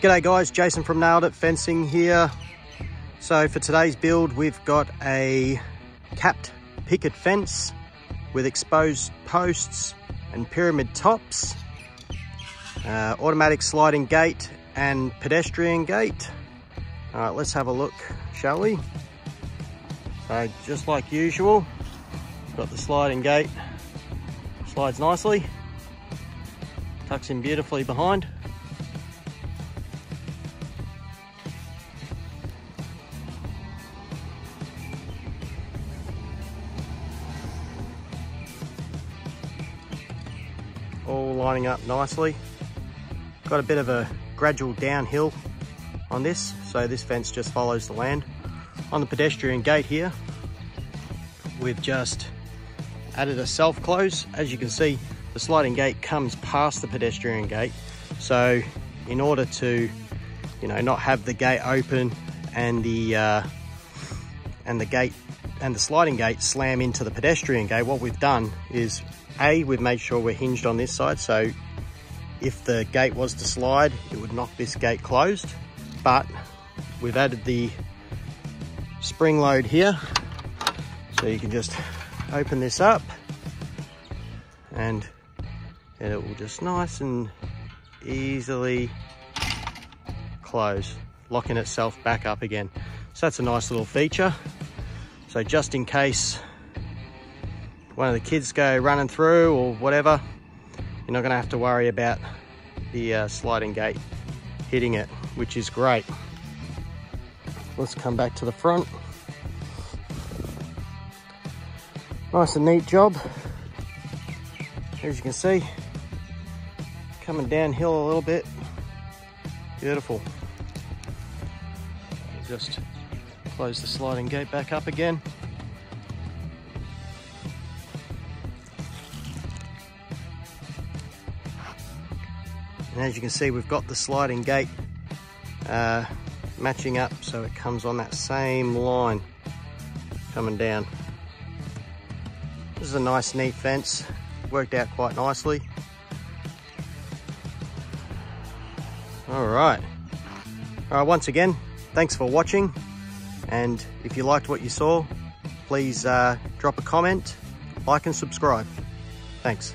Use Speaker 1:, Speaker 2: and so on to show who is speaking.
Speaker 1: G'day guys, Jason from Nailed It Fencing here. So for today's build, we've got a capped picket fence with exposed posts and pyramid tops, uh, automatic sliding gate and pedestrian gate. All right, let's have a look, shall we? So just like usual, got the sliding gate, slides nicely, tucks in beautifully behind. All lining up nicely. Got a bit of a gradual downhill on this, so this fence just follows the land. On the pedestrian gate here, we've just added a self-close. As you can see, the sliding gate comes past the pedestrian gate. So in order to, you know, not have the gate open and the, uh, and the gate and the sliding gate slam into the pedestrian gate, what we've done is a, we've made sure we're hinged on this side, so if the gate was to slide, it would knock this gate closed, but we've added the spring load here, so you can just open this up and, and it will just nice and easily close, locking itself back up again. So that's a nice little feature. So just in case one of the kids go running through or whatever, you're not gonna have to worry about the uh, sliding gate hitting it, which is great. Let's come back to the front. Nice and neat job. As you can see, coming downhill a little bit. Beautiful. Just close the sliding gate back up again. And as you can see, we've got the sliding gate uh, matching up so it comes on that same line coming down. This is a nice neat fence, worked out quite nicely. All right. All right, once again, thanks for watching. And if you liked what you saw, please uh, drop a comment, like and subscribe. Thanks.